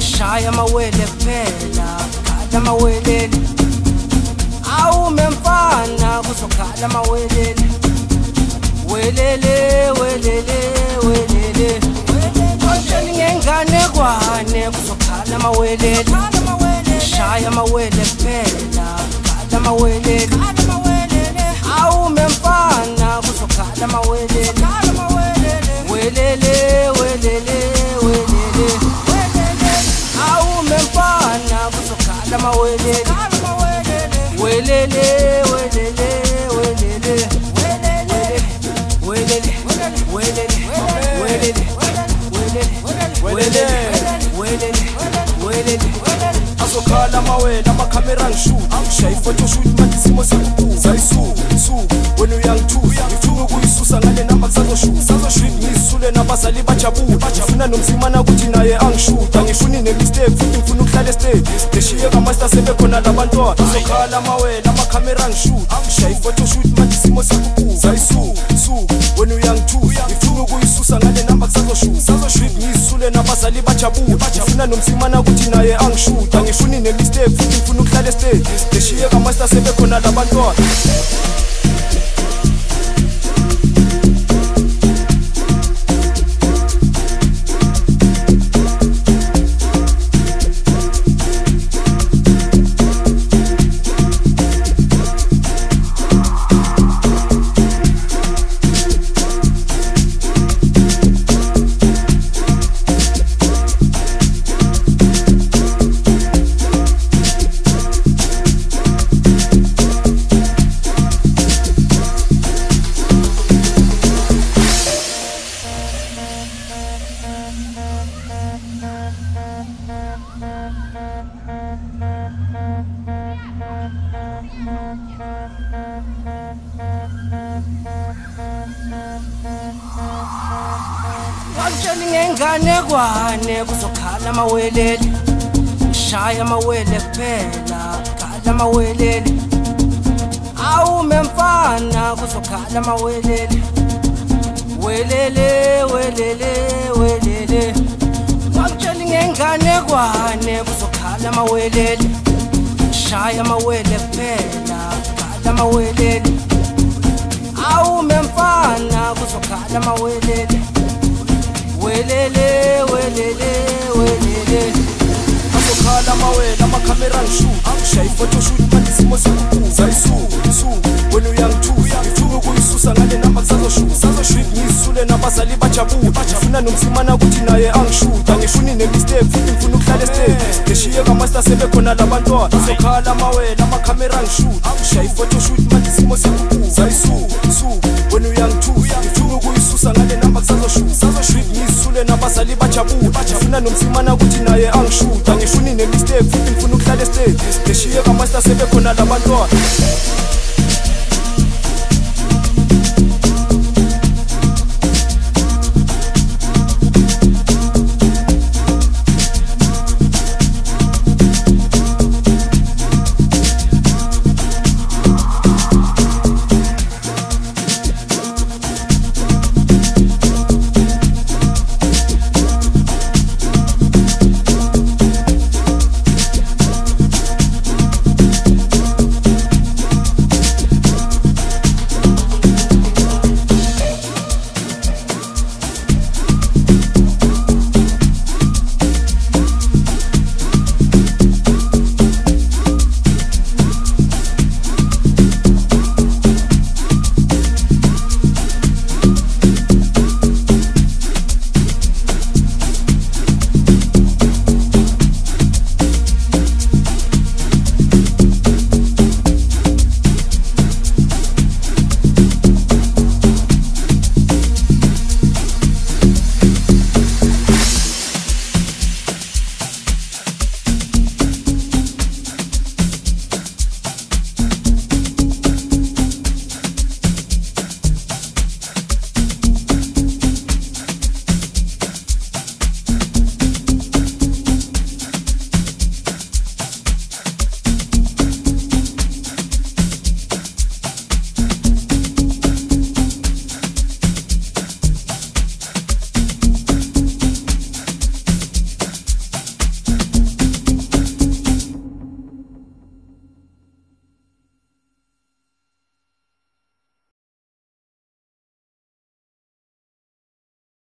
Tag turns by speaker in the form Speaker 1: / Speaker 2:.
Speaker 1: shaya amawele kuphela khala amawelele awume mfana kuzokhala amawelele welele welele welele. Kotsheni ngengane kwane kuzokhala amawelele shaya amawele kuphela.
Speaker 2: Nabazali bajabule ngifuna nomzimana ukuthi naye angishuta ngifuni nemistake futhi ngifuna ukuhlala estage. Ngishiye kamaster sebekhona labantwana azokhala amawela amakhamera ngishuta ngishaye iphotoshoot manje isimo sikubuza isu su wena uyangithusa ngifuna ukuyisusa ngale namba kusazoshuta ngiyisule nabazali bajabule ngifuna nomzimana ukuthi naye angishuta ngifuni nemistake futhi ngifuna ukuhlala estage. Ngishiye kamaster sebekhona labantwana
Speaker 1: ngenganekwane kuzokhala amaweleli shaya amawele kuphela khala amaweleli awume mfana kuzokhala amaweleli welele welele welele. Bamtsheli ngenganekwane kuzokhala amaweleli shaya amawele kuphela khala amaweleli awume mfana kuzokhala amaweleli welele welele
Speaker 2: azokhala mawena amakhamera ngishu shaya iphotoshoot mandisimo sokubuza isuku isuku wena uyangithuya ngithuke ukuyisusa ngale namba kusazoshuta sazoshuta ngizisule nabazali bajabule. Bajafuna nomsimana ukuthi naye angishuta. Ngifuni nemistake futhi ngifuna ukuhlala estage ngishiye kamasta sebekhona labantwana azokhala mawena amakhamera ngishuta shaya iphotoshoot mandisimo sokubuza isuku ngiyisule nabazali bajabule ngifuna nomzimana ukuthi naye angishuta ngifuni nemistake futhi ngifuna ukuhlala estage. Ngishiye kamaster sebekhona labantwana